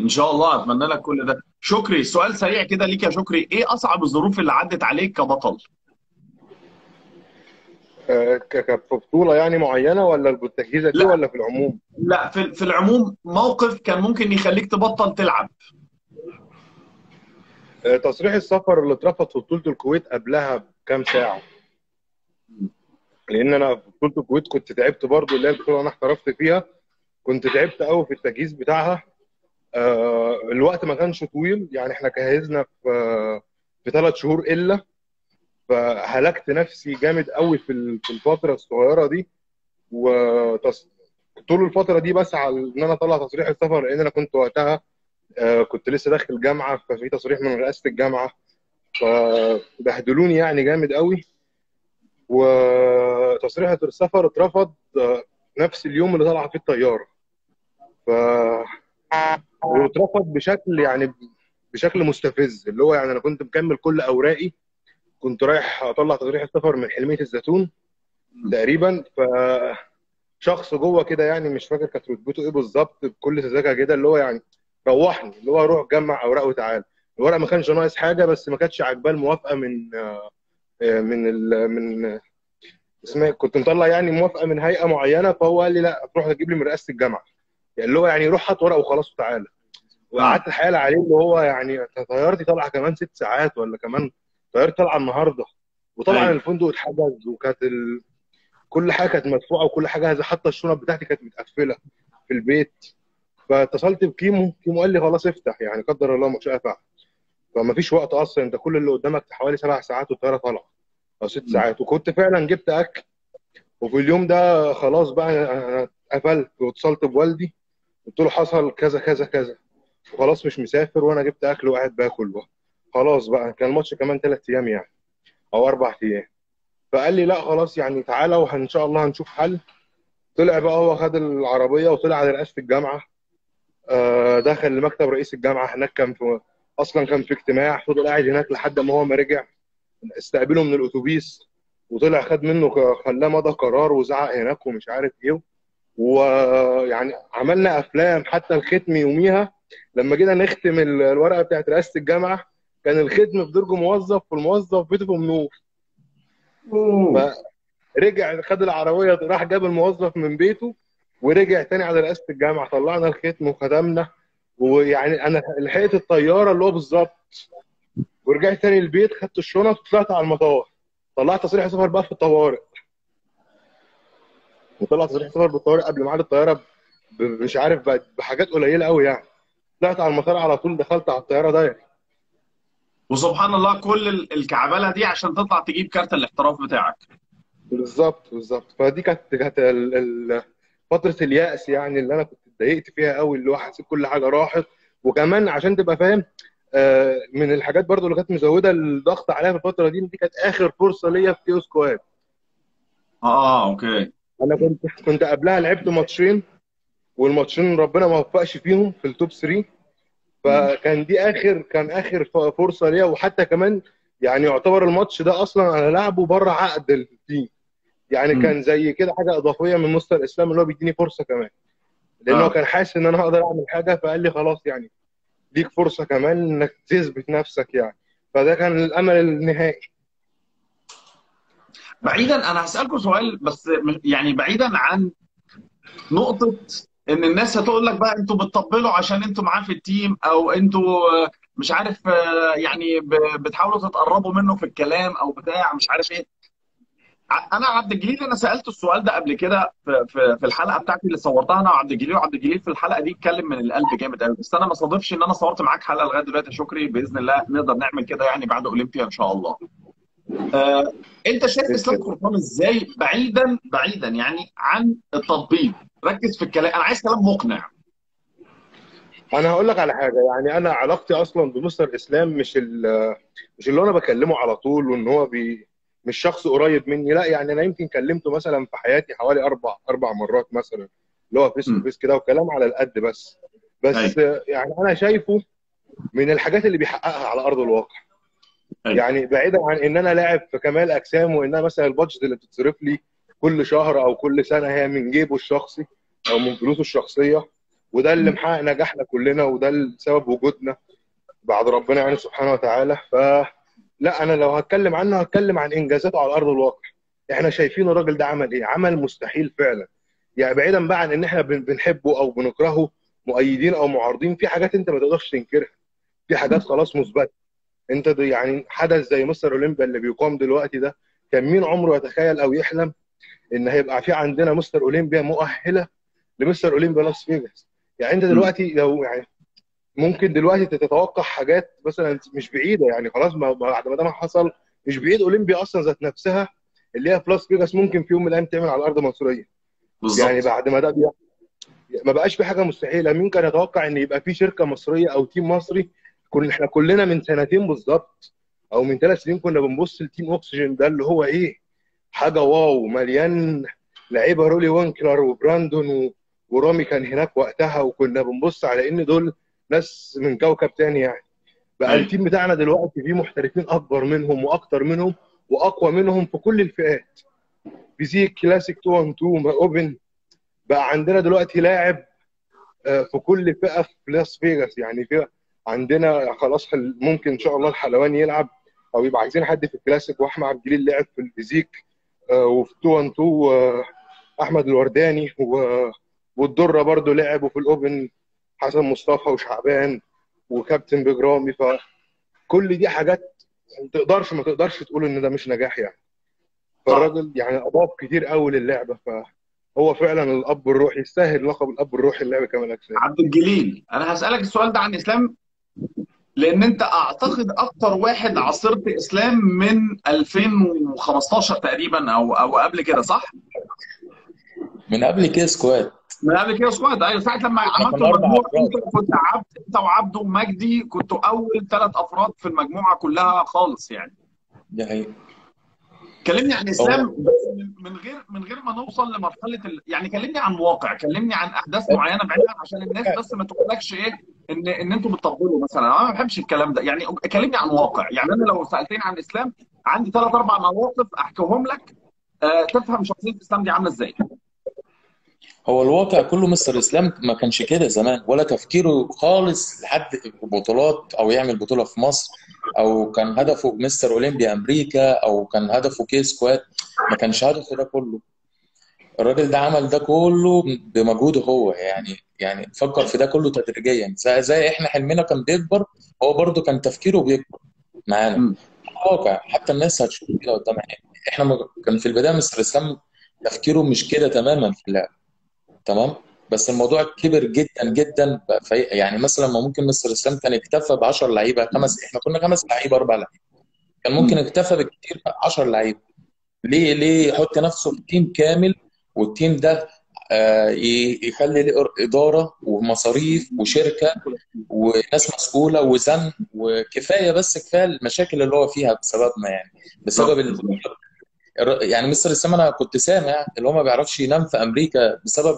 إن شاء الله أتمنى لك كل ده. شكري. سؤال سريع كده ليك يا شكري. إيه أصعب الظروف اللي عدت عليك كبطل؟ آه، ك- ك- في بطوله يعني معينة ولا التجهيزه دي لا. ولا في العموم؟ لا في في العموم موقف كان ممكن يخليك تبطل تلعب. آه، تصريح السفر اللي اترفض في بطولة الكويت قبلها بكام ساعة؟ لأن أنا في بطولة الكويت كنت تعبت برضو اللي هي البطوله أنا احترفت فيها. كنت تعبت قوي في التجهيز بتاعها. آه، الوقت ما كانش طويل يعني إحنا جهزنا في في ثلاث شهور إلا. فهلكت نفسي جامد قوي في ال- في الفترة الصغيرة دي. وطول الفترة دي بسعى إن أنا أطلع تصريح السفر لأن أنا كنت وقتها آه، كنت لسه داخل جامعة ففي تصريح من رئاسة الجامعة. فبهدلوني يعني جامد قوي. وتصريح السفر اترفض آه، نفس اليوم اللي طلع فيه الطيارة. ف واترفض بشكل يعني بشكل مستفز اللي هو يعني أنا كنت مكمل كل أوراقي. كنت رايح أطلع تصريح السفر من حلمية الزيتون تقريبا ف شخص جوه كده يعني مش فاكر كانت رتبته إيه بالظبط بكل سذاجة كده اللي هو يعني روحني اللي هو روح جمع اوراق وتعالى الورق ما كانش ناقص حاجة بس ما كانتش عاجباه الموافقة من من ال... من اسمها إيه؟ كنت مطلع يعني موافقة من هيئة معينة فهو قال لي لا تروح تجيب لي من رئاسة الجامعة يعني اللي هو يعني روح هات ورق وخلاص وتعالى وقعدت حيال عليه اللي هو يعني طيارتي طالعة كمان ست ساعات ولا كمان طيارتي طالعة النهارده. وطبعا أيوة. الفندق اتحجز وكانت ال... كل حاجة كانت مدفوعة وكل حاجة جاهزه حتى الشنط بتاعتي كانت متقفلة في البيت. فاتصلت بكيمو كيمو قال لي خلاص افتح يعني قدر الله ما شاء فعل. فما فيش وقت أصلا أنت كل اللي قدامك حوالي سبع ساعات والطياره طالعة أو ست. ساعات. وكنت فعلا جبت أكل. وفي اليوم ده خلاص بقى أنا قفلت واتصلت بوالدي. قلت له حصل كذا كذا كذا. وخلاص مش مسافر وأنا جبت أكل وقاعد باكل بقى. خلاص بقى كان الماتش كمان ثلاث أيام يعني أو أربع أيام. فقال لي لا خلاص يعني تعالى وإن شاء الله هنشوف حل. طلع بقى هو خد العربية وطلع على رئاسة الجامعة. آه، دخل لمكتب رئيس الجامعة هناك كان في أصلا كان في اجتماع فضل قاعد هناك لحد ما هو ما رجع. استقبله من الأتوبيس وطلع خد منه خلاه مضى قرار وزعق هناك ومش عارف إيه ويعني عملنا أفلام حتى الختم يوميها. لما جينا نختم ال- الورقة بتاعت رئاسة الجامعة كان الختم في درج موظف والموظف بيته في منوف. رجع خد العربية راح جاب الموظف من بيته ورجع تاني على رئاسة الجامعة. طلعنا الختم وختمنا. ويعني أنا لحقت الطيارة اللي هو بالظبط. ورجعت تاني البيت خدت الشنط وطلعت على المطار. طلعت تصريح سفر بقى في الطوارئ. وطلع تصريح سفر بالطوارئ قبل ميعاد الطيارة مش عارف بقى بحاجات قليلة قوي يعني. طلعت على المطار على طول دخلت على الطيارة direct وسبحان الله كل ال- الكعبلة دي عشان تطلع تجيب كارت الاحتراف بتاعك. بالظبط بالظبط. فدي كانت كانت فترة اليأس يعني اللي أنا كنت اتضايقت فيها قوي اللي هو حسيت كل حاجة راحت. وكمان عشان تبقى فاهم آه، من الحاجات برضو اللي كانت مزودة الضغط عليها في الفترة دي دي كانت آخر فرصة ليا في كيو squad. آه okay. أنا كنت كنت قبلها لعبت ماتشين والماتشين ربنا ما وفقش فيهم في ال top 3 فكان دي اخر كان آخر فرصة ليا وحتى كمان يعني يعتبر الماتش ده أصلا أنا لعبه بره عقد ال team يعني مم. كان زي كده حاجة إضافية من مستر الاسلام اللي هو بيديني فرصة كمان لأنه آه. كان حاسس إن أنا هقدر أعمل حاجة فقال لي خلاص يعني ليك فرصة كمان إنك تثبت نفسك يعني فده كان الأمل النهائي بعيدا أنا هسألكم سؤال بس م- يعني بعيدا عن نقطة إن الناس هتقول لك بقى أنتوا بتطبلوا عشان أنتوا معاه في ال team أو أنتوا آه، مش عارف آه، يعني بتحاولوا تتقربوا منه في الكلام أو بتاع مش عارف إيه. أنا عبد الجليل أنا سالته السؤال ده قبل كده في الحلقة بتاعتي اللي صورتها أنا وعبد الجليل وعبد الجليل في الحلقة دي اتكلم من القلب جامد قوي بس أنا ما صادفش إن أنا صورت معاك حلقة لغاية دلوقتي. شكري بإذن الله نقدر نعمل كده يعني بعد أولمبيا إن شاء الله. آه، أنت شايف إسلام قرطان إزاي؟ بعيدا بعيدا يعني عن التطبيل. ركز في الكلام. أنا عايز كلام مقنع. أنا هقول لك على حاجة. يعني أنا علاقتي أصلا بمستر إسلام مش مش اللي أنا بكلمه على طول وإن هو بي مش شخص قريب مني. لا يعني أنا يمكن كلمته مثلا في حياتي حوالي أربع أربع مرات مثلا اللي هو face to. face كده وكلام على القد بس. بس يعني أنا شايفه من الحاجات اللي بيحققها على أرض الواقع. أيوة. يعني بعيدا عن إن أنا لاعب في كمال أجسام وان أنا مثلا ال budget اللي بتتصرف لي. كل شهر أو كل سنة هي من جيبه الشخصي أو من فلوسه الشخصية وده اللي محقق نجاحنا كلنا وده سبب وجودنا بعد ربنا يعني سبحانه وتعالى. فلا أنا لو هتكلم عنه هتكلم عن إنجازاته على أرض الواقع. إحنا شايفين الراجل ده عمل إيه؟ عمل مستحيل فعلا. يعني بعيدا بقى عن إن إحنا بن- بنحبه أو بنكرهه مؤيدين أو معارضين في حاجات أنت ما تقدرش تنكرها. في حاجات خلاص مثبتة. أنت يعني حدث زي مستر اولمبيا اللي بيقام دلوقتي ده كان مين عمره يتخيل أو يحلم إن هيبقى في عندنا مستر اولمبيا مؤهلة لمستر اولمبيا لاس فيجاس. يعني أنت دلوقتي لو يعني ممكن دلوقتي تتوقع حاجات مثلا مش بعيدة يعني خلاص ما بعد ما ده ما حصل مش بعيد اولمبيا أصلا ذات نفسها اللي هي في لاس فيجاس ممكن في يوم من الأيام تعمل على الأرض مصريه بالظبط. يعني بعد ما ده بيحصل ما بقاش في حاجة مستحيلة. مين كان يتوقع إن يبقى في شركة مصرية أو team مصري؟ كنا إحنا كلنا من سنتين بالظبط أو من ثلاث سنين كنا بنبص ل team اوكسجين ده اللي هو إيه؟ حاجة wow مليان لعيبة رولي وينكلر وبراندون. ورامي كان هناك وقتها وكنا بنبص على إن دول ناس من كوكب تاني يعني بقى. ال team بتاعنا دلوقتي فيه محترفين أكبر منهم وأكتر منهم وأقوى منهم في كل الفئات physique classic 2 2 open بقى عندنا دلوقتي لاعب آه، في كل فئة في لاس فيجاس يعني في عندنا خلاص ممكن إن شاء الله الحلواني يلعب أو يبقى عايزين حد في الكلاسيك وأحمد عبد الجليل لعب في الفيزيك وفي 2 2 آه، احمد الورداني والدرة برضو لعبوا في الأوبن حسن مصطفى وشعبان وكابتن بجرامي فكل دي حاجات ما تقدرش ما تقدرش تقول إن ده مش نجاح يعني. فالراجل يعني أضاف كتير قوي للعبة. فهو فعلا الأب الروحي يستاهل لقب الأب الروحي للعبه كمال أجسام. عبد الجليل أنا هسألك السؤال ده عن إسلام. لأن انت اعتقد أكتر واحد عاصرت اسلام من 2015 تقريبا أو أو قبل كده صح؟ من قبل كده سكواد من قبل كده سكواد أيوه ساعة لما أربع المجموعه. انت كنت عبد انت وعبده ومجدي كنتوا أول ثلاث أفراد في المجموعة كلها خالص يعني دي حقيقة كلمني عن إسلام بس من- غير من غير ما نوصل لمرحلة ال... يعني كلمني عن واقع كلمني عن أحداث معينة بعيدا عشان الناس بس ما تقولكش إيه ان إن أنتوا بتطبلوا مثلا. أنا ما بحبش الكلام ده. يعني كلمني عن واقع. يعني أنا لو سألتني عن إسلام عندي ثلاث أربع مواقف أحكيهم لك آه تفهم شخصية إسلام دي عاملة إزاي. هو الواقع كله مستر إسلام ما كانش كده زمان ولا تفكيره خالص لحد بطولات أو يعمل بطولة في مصر أو كان هدفه مستر اولمبيا أمريكا أو كان هدفه كيو squad ما كانش هدفه ده كله. الراجل ده عمل ده كله بمجهوده هو يعني يعني فكر في ده كله تدريجيا. زي, زي إحنا حلمنا كان بيكبر هو برضه كان تفكيره بيكبر معانا. واقع حتى الناس هتشوف كده قدام إحنا كان في البداية مستر إسلام تفكيره مش كده تماما في اللعب. تمام؟ بس الموضوع كبر جدا جدا. في يعني مثلا ما ممكن مستر إسلام كان اكتفى ب 10 لعيبة خمس إحنا كنا خمس لعيبة أربع لعيبة. كان ممكن اكتفى بالكثير 10 لعيبة. ليه؟ ليه يحط نفسه في team كامل وال team ده آه، يخلي له إدارة ومصاريف وشركة وناس مسؤولة وزن وكفاية بس كفاية المشاكل اللي هو فيها بسببنا يعني. بسبب. الر- يعني مستر اسلام أنا كنت سامع اللي هو ما بيعرفش ينام في أمريكا بسبب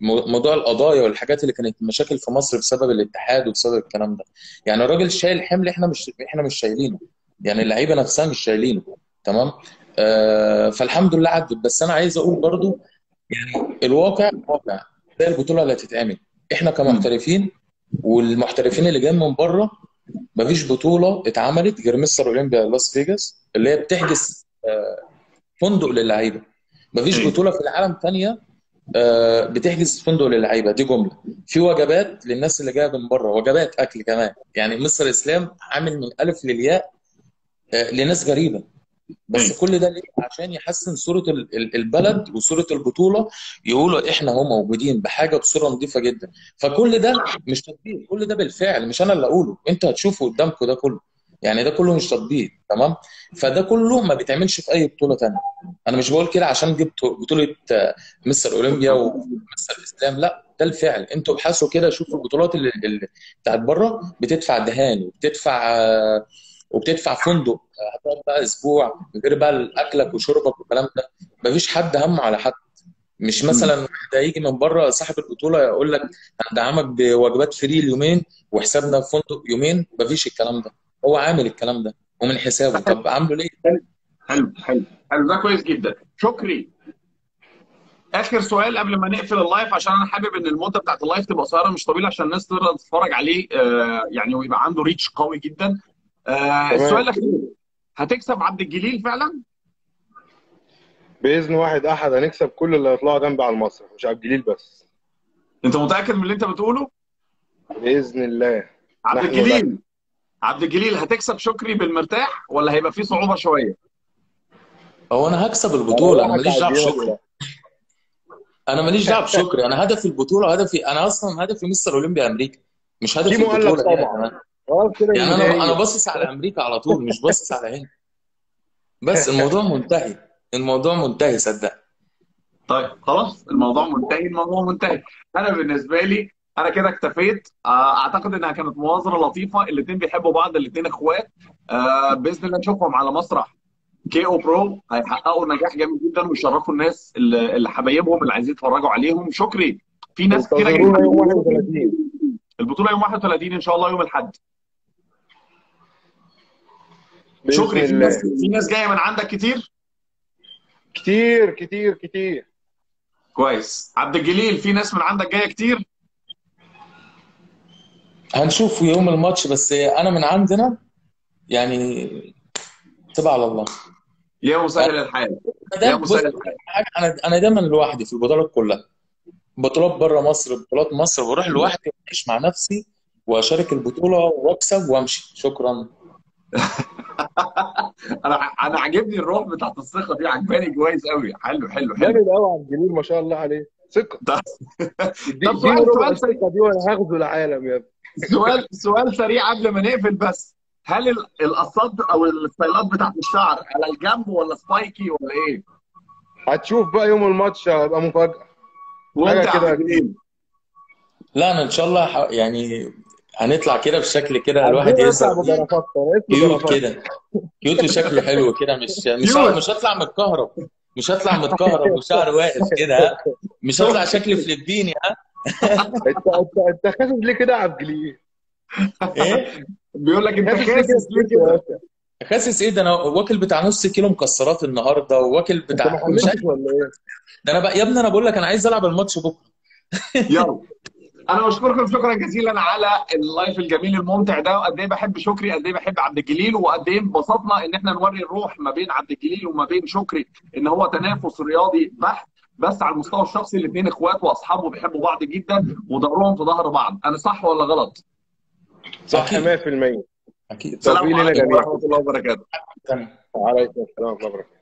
مو- موضوع القضايا والحاجات اللي كانت مشاكل في مصر بسبب الاتحاد وبسبب الكلام ده. يعني الراجل شايل حمل إحنا مش إحنا مش شايلينه. يعني اللعيبة نفسها مش شايلينه. تمام؟ آه فالحمد لله عدت. بس أنا عايز أقول برضو يعني الواقع واقع. زي البطولة اللي هتتعمل. إحنا كمحترفين والمحترفين اللي جايين من بره مفيش بطولة اتعملت غير مستر أولمبيا لاس فيجاس اللي هي بتحجز آه، فندق للعيبة. مفيش أيوة. بطولة في العالم تانية آه، بتحجز فندق للعيبة. دي جملة. في وجبات للناس اللي جاية من بره وجبات أكل كمان. يعني مستر إسلام عامل من ألف للياء آه، لناس غريبة. بس أيوة. كل ده ليه؟ عشان يحسن صورة ال- ال- البلد وصورة البطولة. يقولوا إحنا هم موجودين بحاجة بصورة نظيفة جدا. فكل ده مش تطبيق. كل ده بالفعل. مش أنا اللي أقوله. أنتوا هتشوفوا قدامكم ده كله. يعني ده كله مش تطبيق تمام؟ فده كله ما بيتعملش في أي بطولة تانية. أنا مش بقول كده عشان جبت بطولة آه، مستر أولمبيا ومستر إسلام لا ده الفعل. أنتوا ابحثوا كده شوفوا البطولات اللي, اللي بتاعت بره بتدفع دهان وبتدفع آه، وبتدفع فندق آه، هتقعد بقى أسبوع غير بقى اكلك وشربك والكلام ده. مفيش حد همه على حد. مش مثلا واحد هيجي من بره صاحب البطولة يقول لك هندعمك بوجبات free اليومين وحسابنا في فندق يومين مفيش الكلام ده. هو عامل الكلام ده ومن حسابه. طب عامله ليه؟ حلو حلو حلو. ده كويس جدا. شكري. آخر سؤال قبل ما نقفل ال live عشان أنا حابب إن المدة بتاعت ال live تبقى قصيرة مش طويلة عشان الناس تقدر تتفرج عليه آه يعني ويبقى عنده reach قوي جدا. آه السؤال الأخير. هتكسب عبد الجليل فعلا؟ بإذن واحد أحد هنكسب كل اللي هيطلعوا جنبي على المسرح مش عبد الجليل بس. أنت متأكد من اللي أنت بتقوله؟ بإذن الله. عبد الجليل. عبد الجليل هتكسب شكري بالمرتاح ولا هيبقى في صعوبة شوية؟ هو أنا هكسب البطولة أنا ماليش دعوة بشكري أنا ماليش دعوة بشكري أنا هدفي البطولة وهدفي أنا أصلا هدفي مستر أولمبيا أمريكا مش هدفي البطولة طبعا. يعني خلاص كده يعني أنا النهائي. أنا باصص على أمريكا على طول مش باصص على هنا بس الموضوع منتهي الموضوع منتهي صدق طيب خلاص الموضوع منتهي الموضوع منتهي أنا بالنسبة لي أنا كده اكتفيت. آه، اعتقد انها كانت مناظره لطيفه. الاثنين بيحبوا بعض الاثنين اخوات. آه، باذن الله نشوفهم على مسرح كي أو pro هيحققوا نجاح جامد جدا ويشرفوا الناس اللي حبايبهم اللي عايزين يتفرجوا عليهم. شكري. في ناس جدا. يوم 31 البطولة يوم 31 إن شاء الله يوم الأحد. شكري. في. ناس في ناس جاية من عندك كتير؟ كتير كتير كتير. كويس. عبد الجليل في ناس من عندك جاية كتير؟ هنشوف يوم الماتش بس أنا من عندنا يعني سيبها على الله. يا مسهل الحال. أنا يا مسهل الحال. أنا أنا دايما لوحدي في البطولات كلها. بطولات بره مصر بطولات مصر بروح لوحدي وأعيش مع نفسي وأشارك البطولة وأكسب وأمشي. شكرا. أنا أنا عاجبني الروح بتاعت الثقة دي عجباني كويس قوي حلو حلو حلو. جامد قوي عبد الجليل ما شاء الله عليه. ثقة. طب- دي طب دي. الثقة دي وأنا هاخده العالم يا ابني. سؤال سؤال سريع قبل ما نقفل بس. هل ال- القصات أو الستايلات بتاعت الشعر على الجنب ولا spiky ولا إيه؟ هتشوف بقى يوم الماتش هيبقى مفاجأة. وانت يا كده. لا أنا إن شاء الله ح- يعني هنطلع كده بشكل كده الواحد اسمي cute كده. cute وشكله حلو كده مش مش. مش هطلع متكهرب مش هطلع متكهرب وشعر واقف كده ها. مش هطلع شكل فلبيني ها. انت انت انت خاسس ليه كده يا عبد الجليل؟ إيه؟ بيقول لك انت خاسس ليه كده؟ خاسس إيه؟ ده أنا واكل بتاع نص كيلو مكسرات النهارده واكل انت بتاع مش ولا إيه؟ ده أنا بقى يا ابني أنا بقول لك أنا عايز العب الماتش بكره. يلا. أنا بشكركم شكرا جزيلا على اللايف الجميل الممتع ده. وقد إيه بحب شكري قد إيه بحب عبد الجليل وقد إيه انبسطنا ان إحنا نوري الروح ما بين عبد الجليل وما بين شكري ان هو تنافس رياضي بحت. بس على المستوى الشخصي الاثنين اخوات واصحاب وبيحبوا بعض جدا وظهرهم في ظهر بعض. أنا صح ولا غلط؟ صح 100% أكيد. السلام لنا عليكم ورحمة الله وبركاته. عليكم السلام ورحمة الله وبركاته.